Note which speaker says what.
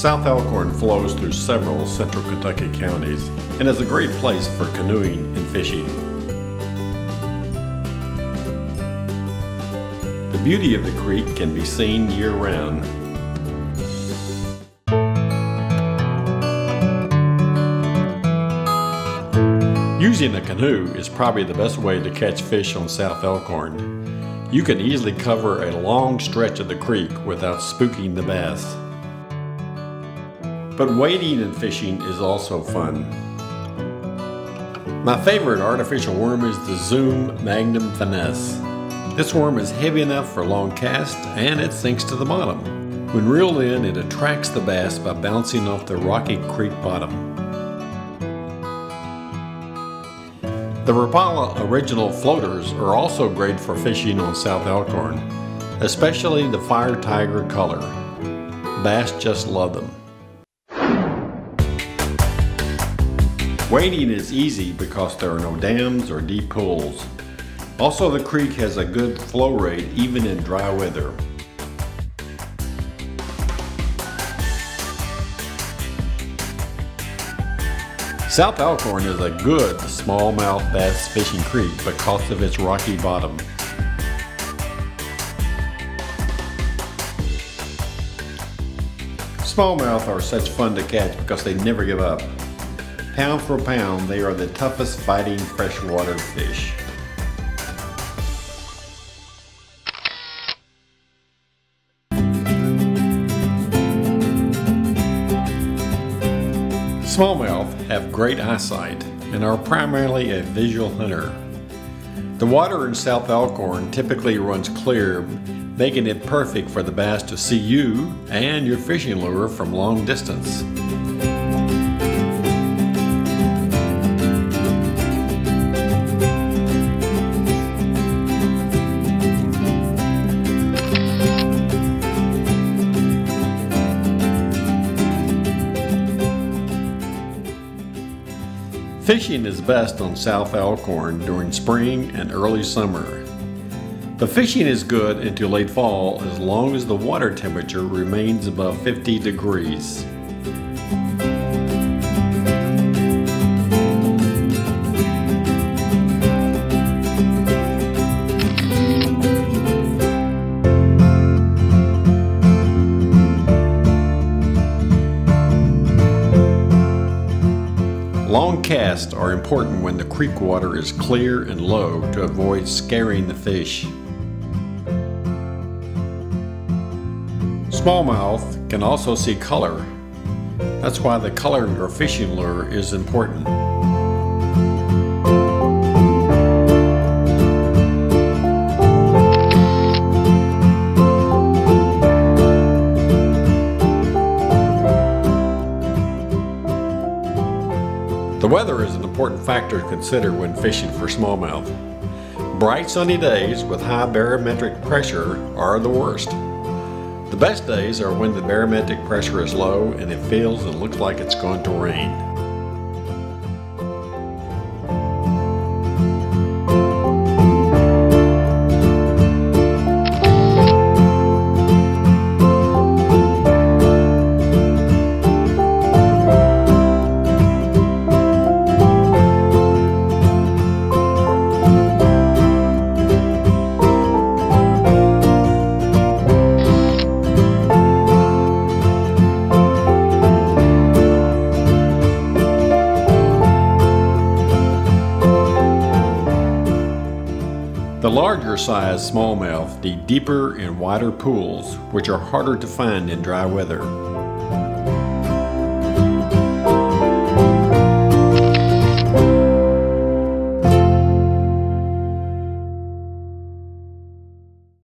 Speaker 1: South Elkhorn flows through several central Kentucky counties and is a great place for canoeing and fishing. The beauty of the creek can be seen year-round. Using a canoe is probably the best way to catch fish on South Elkhorn. You can easily cover a long stretch of the creek without spooking the bass. But wading and fishing is also fun. My favorite artificial worm is the Zoom Magnum Finesse. This worm is heavy enough for long casts and it sinks to the bottom. When reeled in, it attracts the bass by bouncing off the rocky creek bottom. The Rapala original floaters are also great for fishing on South Elkhorn, especially the Fire Tiger color. Bass just love them. Wading is easy because there are no dams or deep pools. Also, the creek has a good flow rate even in dry weather. South Elkhorn is a good smallmouth bass fishing creek because of its rocky bottom. Smallmouth are such fun to catch because they never give up. Pound for pound, they are the toughest fighting freshwater fish. Smallmouth have great eyesight and are primarily a visual hunter. The water in South Elkhorn typically runs clear, making it perfect for the bass to see you and your fishing lure from long distance. Fishing is best on South Elkhorn during spring and early summer. The fishing is good until late fall as long as the water temperature remains above 50 degrees. Long casts are important when the creek water is clear and low to avoid scaring the fish. Smallmouth can also see color. That's why the color of your fishing lure is important. Weather is an important factor to consider when fishing for smallmouth. Bright sunny days with high barometric pressure are the worst. The best days are when the barometric pressure is low and it feels and looks like it's going to rain. The larger size smallmouth need deeper and wider pools, which are harder to find in dry weather.